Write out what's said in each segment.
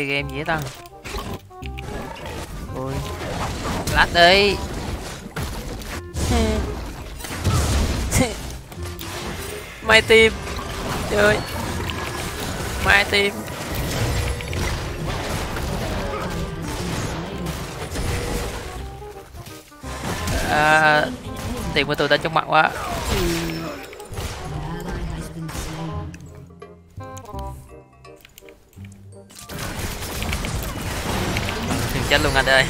chơi game gì hết tăng. Ôi lát đi. Mai tim chơi mai tim à, tiền của tôi đã trong mặt quá. Chết luôn anh ơi.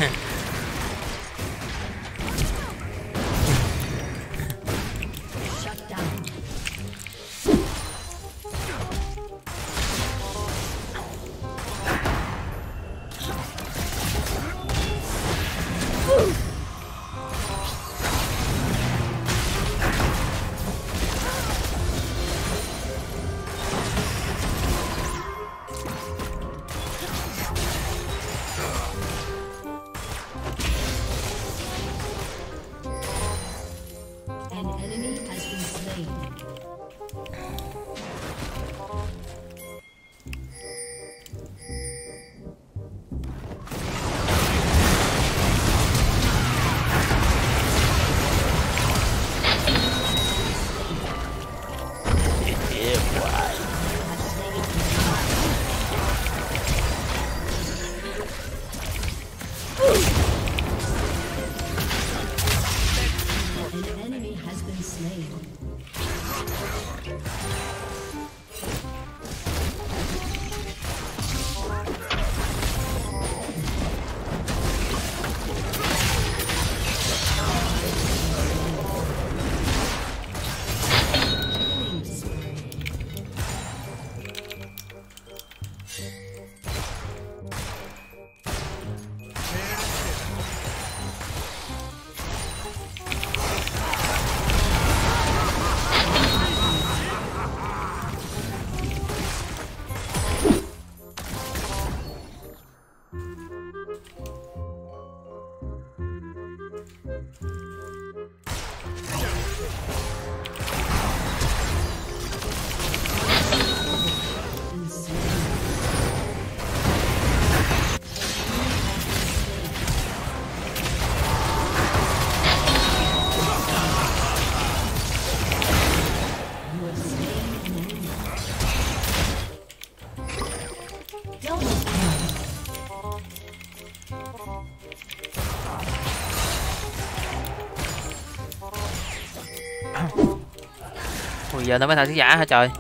Ui giờ nó mới thật giả hả trời?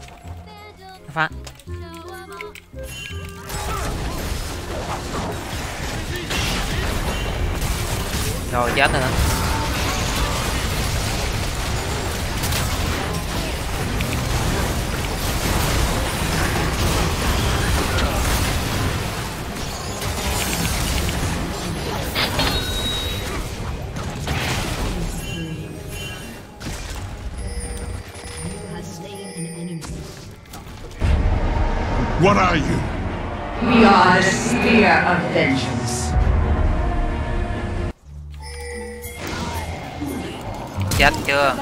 Nó phát rồi chết rồi đó What are you? We are the Spear of Vengeance. chết chưa